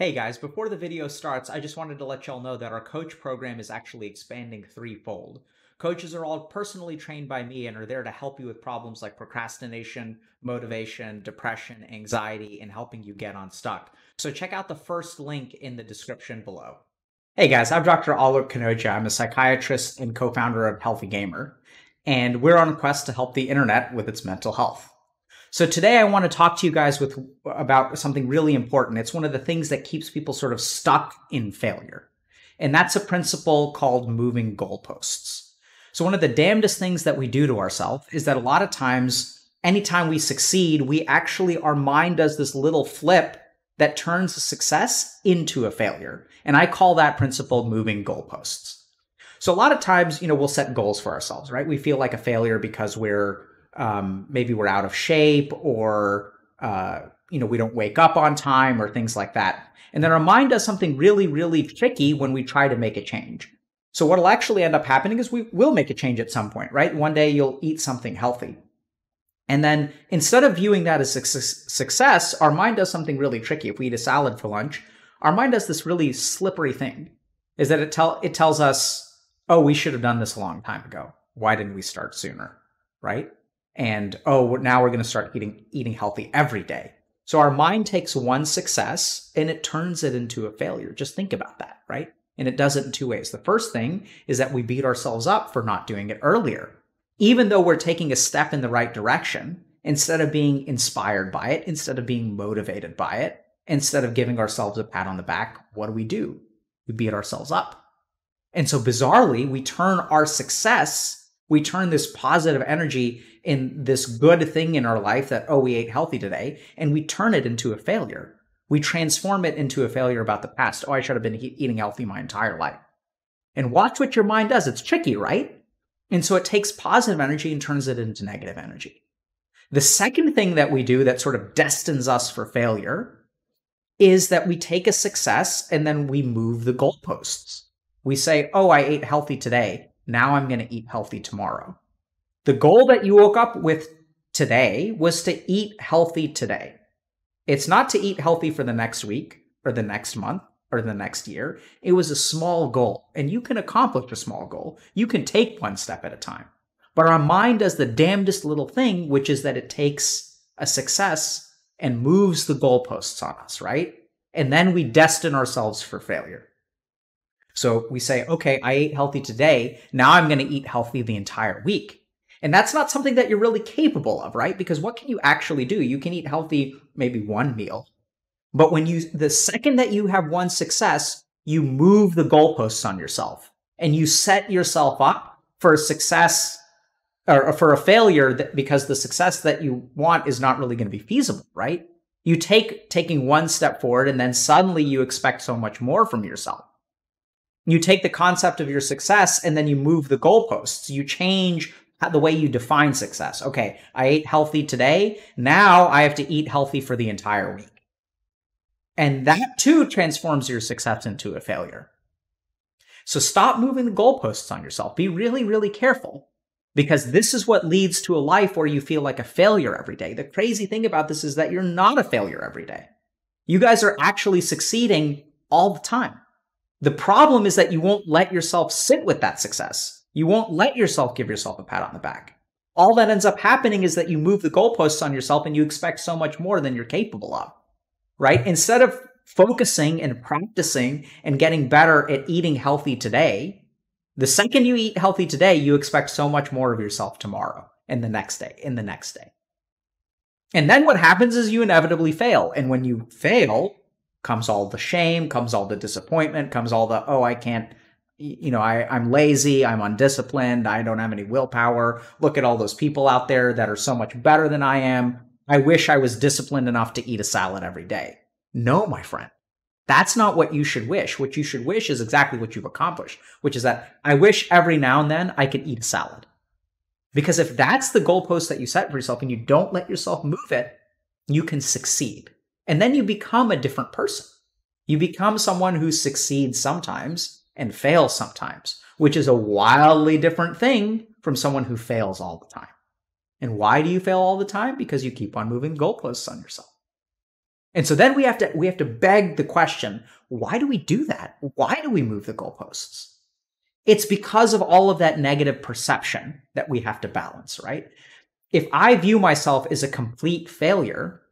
Hey guys, before the video starts, I just wanted to let y'all know that our coach program is actually expanding threefold. Coaches are all personally trained by me and are there to help you with problems like procrastination, motivation, depression, anxiety, and helping you get unstuck. So check out the first link in the description below. Hey guys, I'm Dr. Alok Kanojia. I'm a psychiatrist and co-founder of Healthy Gamer, and we're on a quest to help the internet with its mental health. So today I want to talk to you guys with about something really important. It's one of the things that keeps people sort of stuck in failure. And that's a principle called moving goalposts. So one of the damnedest things that we do to ourselves is that a lot of times anytime we succeed, we actually our mind does this little flip that turns a success into a failure. And I call that principle moving goalposts. So a lot of times, you know, we'll set goals for ourselves, right? We feel like a failure because we're um, maybe we're out of shape or uh, you know we don't wake up on time or things like that. And then our mind does something really really tricky when we try to make a change. So what'll actually end up happening is we will make a change at some point right? One day you'll eat something healthy. And then instead of viewing that as success our mind does something really tricky. If we eat a salad for lunch our mind does this really slippery thing is that it tell it tells us oh we should have done this a long time ago. Why didn't we start sooner? Right and oh now we're going to start eating eating healthy every day. So our mind takes one success and it turns it into a failure. Just think about that right? And it does it in two ways. The first thing is that we beat ourselves up for not doing it earlier. Even though we're taking a step in the right direction instead of being inspired by it instead of being motivated by it instead of giving ourselves a pat on the back what do we do? We beat ourselves up. And so bizarrely we turn our success we turn this positive energy in this good thing in our life that, oh, we ate healthy today, and we turn it into a failure. We transform it into a failure about the past. Oh, I should have been eating healthy my entire life. And watch what your mind does. It's tricky, right? And so it takes positive energy and turns it into negative energy. The second thing that we do that sort of destines us for failure is that we take a success and then we move the goalposts. We say, oh, I ate healthy today. Now I'm going to eat healthy tomorrow. The goal that you woke up with today was to eat healthy today. It's not to eat healthy for the next week or the next month or the next year. It was a small goal, and you can accomplish a small goal. You can take one step at a time. But our mind does the damnedest little thing, which is that it takes a success and moves the goalposts on us, right? And then we destine ourselves for failure. So we say, okay, I ate healthy today. Now I'm going to eat healthy the entire week. And that's not something that you're really capable of, right? Because what can you actually do? You can eat healthy maybe one meal. But when you, the second that you have one success, you move the goalposts on yourself and you set yourself up for success or for a failure that, because the success that you want is not really going to be feasible, right? You take taking one step forward and then suddenly you expect so much more from yourself you take the concept of your success and then you move the goalposts. You change the way you define success. Okay, I ate healthy today. Now I have to eat healthy for the entire week. And that too transforms your success into a failure. So stop moving the goalposts on yourself. Be really, really careful because this is what leads to a life where you feel like a failure every day. The crazy thing about this is that you're not a failure every day. You guys are actually succeeding all the time. The problem is that you won't let yourself sit with that success. You won't let yourself give yourself a pat on the back. All that ends up happening is that you move the goalposts on yourself and you expect so much more than you're capable of, right? Instead of focusing and practicing and getting better at eating healthy today, the second you eat healthy today, you expect so much more of yourself tomorrow and the next day and the next day. And then what happens is you inevitably fail. And when you fail, comes all the shame, comes all the disappointment, comes all the, oh, I can't, you know, I, I'm lazy, I'm undisciplined, I don't have any willpower. Look at all those people out there that are so much better than I am. I wish I was disciplined enough to eat a salad every day. No, my friend. That's not what you should wish. What you should wish is exactly what you've accomplished, which is that I wish every now and then I could eat a salad. Because if that's the goalpost that you set for yourself and you don't let yourself move it, you can succeed. And then you become a different person. You become someone who succeeds sometimes and fails sometimes, which is a wildly different thing from someone who fails all the time. And why do you fail all the time? Because you keep on moving goalposts on yourself. And so then we have to we have to beg the question, why do we do that? Why do we move the goalposts? It's because of all of that negative perception that we have to balance, right? If I view myself as a complete failure,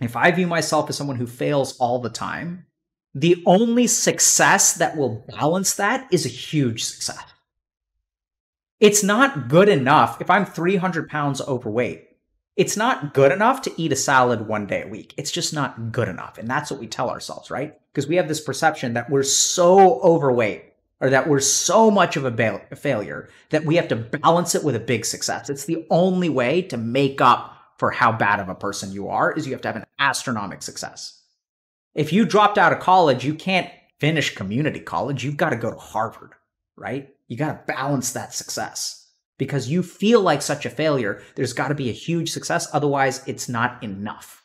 if I view myself as someone who fails all the time, the only success that will balance that is a huge success. It's not good enough if I'm 300 pounds overweight. It's not good enough to eat a salad one day a week. It's just not good enough. And that's what we tell ourselves, right? Because we have this perception that we're so overweight or that we're so much of a, ba- a failure that we have to balance it with a big success. It's the only way to make up for how bad of a person you are is you have to have an astronomical success. If you dropped out of college, you can't finish community college. You've got to go to Harvard, right? You got to balance that success because you feel like such a failure. There's got to be a huge success. Otherwise, it's not enough.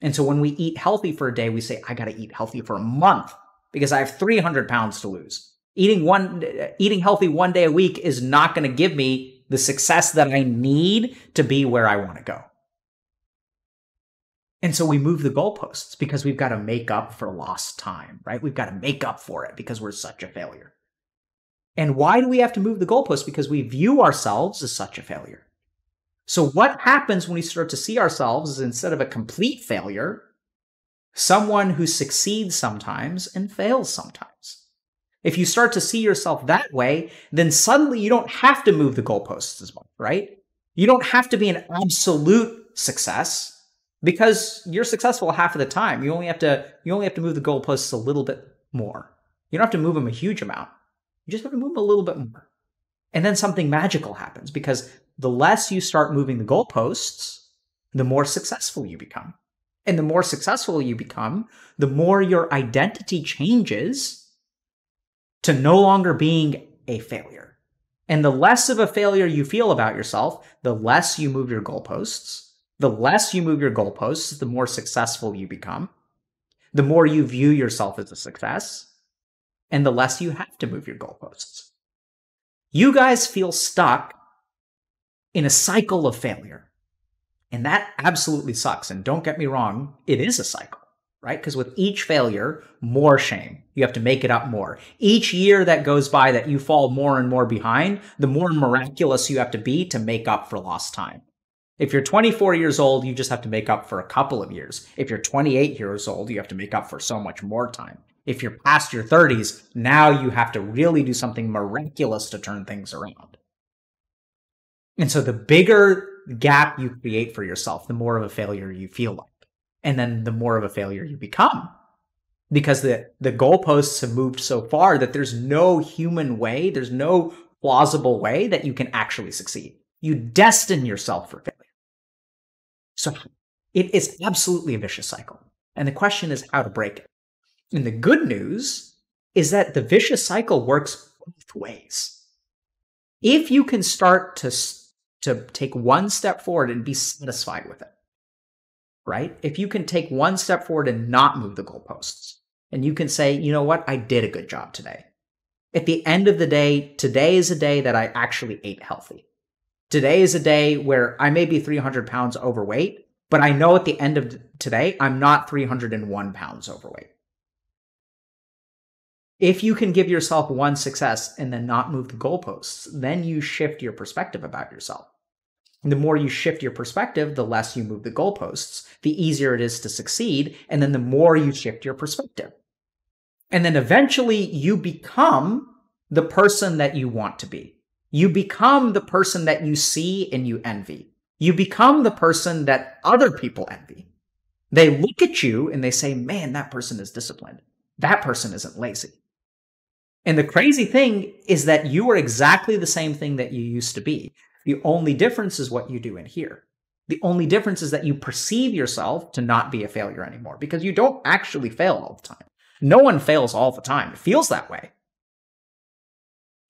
And so when we eat healthy for a day, we say, I got to eat healthy for a month because I have 300 pounds to lose. Eating one, eating healthy one day a week is not going to give me the success that I need to be where I want to go. And so we move the goalposts because we've got to make up for lost time, right? We've got to make up for it because we're such a failure. And why do we have to move the goalposts? Because we view ourselves as such a failure. So what happens when we start to see ourselves as instead of a complete failure, someone who succeeds sometimes and fails sometimes? If you start to see yourself that way, then suddenly you don't have to move the goalposts as much, right? You don't have to be an absolute success because you're successful half of the time. You only have to you only have to move the goalposts a little bit more. You don't have to move them a huge amount. You just have to move them a little bit more. And then something magical happens because the less you start moving the goalposts, the more successful you become. And the more successful you become, the more your identity changes to no longer being a failure. And the less of a failure you feel about yourself, the less you move your goalposts, the less you move your goalposts, the more successful you become, the more you view yourself as a success, and the less you have to move your goalposts. You guys feel stuck in a cycle of failure. And that absolutely sucks. And don't get me wrong, it is a cycle, right? Because with each failure, more shame. You have to make it up more. Each year that goes by that you fall more and more behind, the more miraculous you have to be to make up for lost time. If you're 24 years old, you just have to make up for a couple of years. If you're 28 years old, you have to make up for so much more time. If you're past your 30s, now you have to really do something miraculous to turn things around. And so the bigger gap you create for yourself, the more of a failure you feel like. And then the more of a failure you become. Because the, the goalposts have moved so far that there's no human way, there's no plausible way that you can actually succeed. You destine yourself for failure. So it is absolutely a vicious cycle. And the question is how to break it. And the good news is that the vicious cycle works both ways. If you can start to, to take one step forward and be satisfied with it, right? If you can take one step forward and not move the goalposts, and you can say, you know what, I did a good job today. At the end of the day, today is a day that I actually ate healthy. Today is a day where I may be 300 pounds overweight, but I know at the end of today, I'm not 301 pounds overweight. If you can give yourself one success and then not move the goalposts, then you shift your perspective about yourself. The more you shift your perspective, the less you move the goalposts, the easier it is to succeed. And then the more you shift your perspective. And then eventually you become the person that you want to be. You become the person that you see and you envy. You become the person that other people envy. They look at you and they say, man, that person is disciplined. That person isn't lazy. And the crazy thing is that you are exactly the same thing that you used to be. The only difference is what you do in here. The only difference is that you perceive yourself to not be a failure anymore because you don't actually fail all the time. No one fails all the time. It feels that way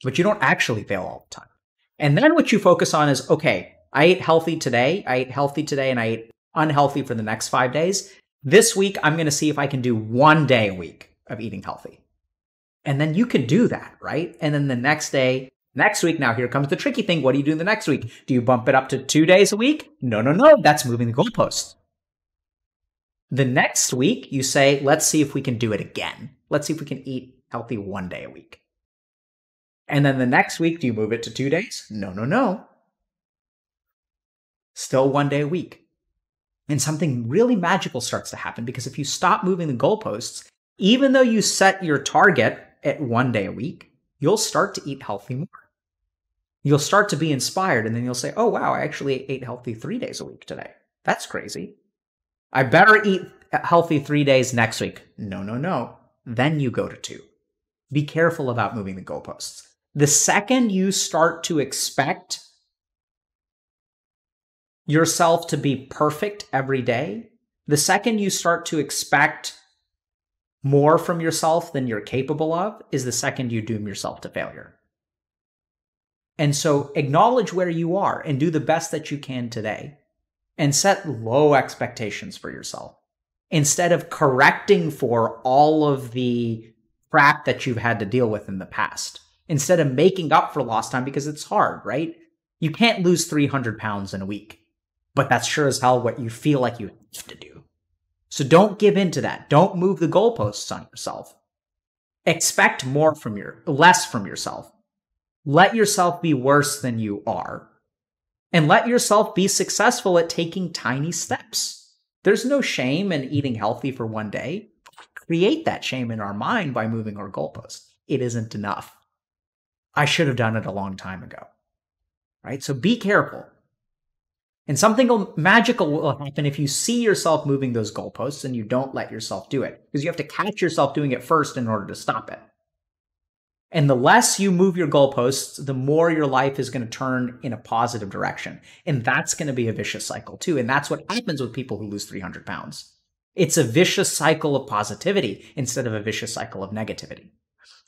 but you don't actually fail all the time. And then what you focus on is okay, I ate healthy today, I ate healthy today, and I ate unhealthy for the next five days. This week, I'm going to see if I can do one day a week of eating healthy. And then you can do that, right? And then the next day, next week, now here comes the tricky thing. What do you do the next week? Do you bump it up to two days a week? No, no, no. That's moving the goalpost. The next week, you say, let's see if we can do it again. Let's see if we can eat healthy one day a week. And then the next week, do you move it to two days? No, no, no. Still one day a week. And something really magical starts to happen because if you stop moving the goalposts, even though you set your target at one day a week, you'll start to eat healthy more. You'll start to be inspired, and then you'll say, Oh, wow, I actually ate healthy three days a week today. That's crazy. I better eat healthy three days next week. No, no, no. Then you go to two. Be careful about moving the goalposts. The second you start to expect yourself to be perfect every day, the second you start to expect more from yourself than you're capable of, is the second you doom yourself to failure. And so acknowledge where you are and do the best that you can today and set low expectations for yourself instead of correcting for all of the crap that you've had to deal with in the past instead of making up for lost time because it's hard, right? You can't lose 300 pounds in a week, but that's sure as hell what you feel like you have to do. So don't give in to that. Don't move the goalposts on yourself. Expect more from your, less from yourself. Let yourself be worse than you are. And let yourself be successful at taking tiny steps. There's no shame in eating healthy for one day. Create that shame in our mind by moving our goalposts. It isn't enough. I should have done it a long time ago. Right? So be careful. And something magical will happen if you see yourself moving those goalposts and you don't let yourself do it. Because you have to catch yourself doing it first in order to stop it. And the less you move your goalposts, the more your life is going to turn in a positive direction. And that's going to be a vicious cycle too. And that's what happens with people who lose 300 pounds. It's a vicious cycle of positivity instead of a vicious cycle of negativity.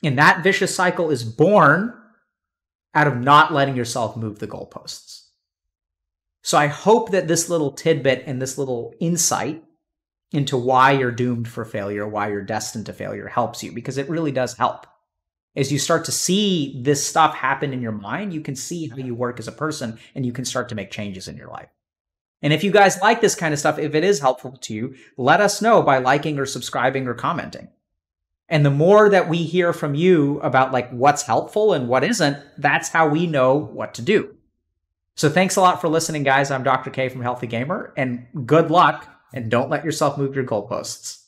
And that vicious cycle is born out of not letting yourself move the goalposts. So I hope that this little tidbit and this little insight into why you're doomed for failure, why you're destined to failure helps you because it really does help. As you start to see this stuff happen in your mind, you can see how you work as a person and you can start to make changes in your life. And if you guys like this kind of stuff, if it is helpful to you, let us know by liking or subscribing or commenting. And the more that we hear from you about like what's helpful and what isn't, that's how we know what to do. So thanks a lot for listening, guys. I'm Dr. K from Healthy Gamer, and good luck and don't let yourself move your goalposts.